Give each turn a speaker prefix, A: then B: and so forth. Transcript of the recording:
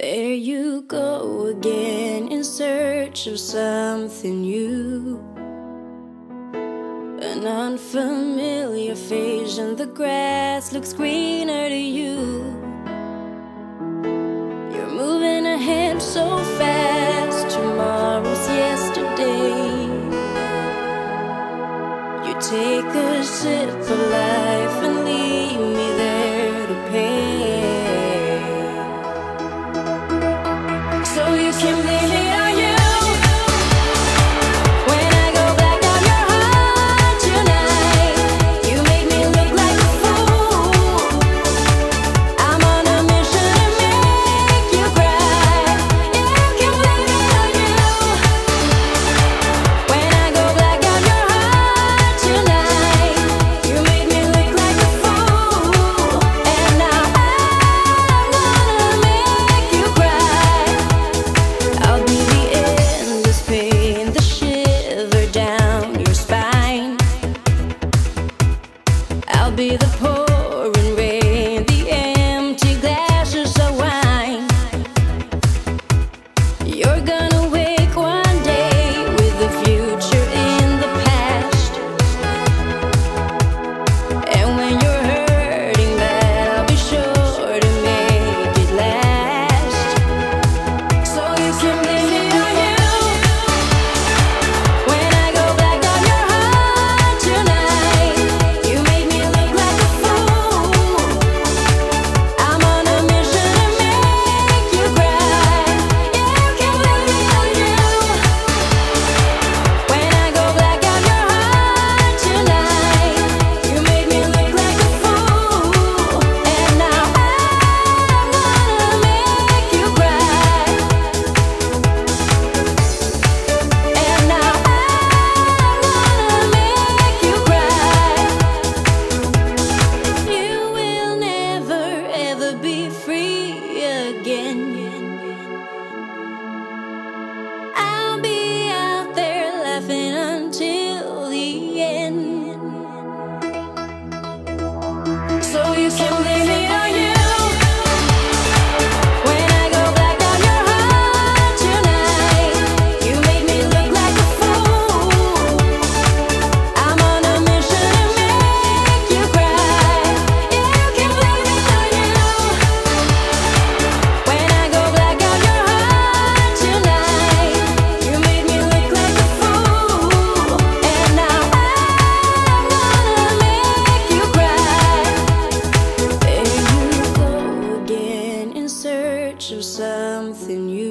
A: There you go again in search of something new. An unfamiliar face, and the grass looks greener to you. can be I'll be the poor. you can live. of something new.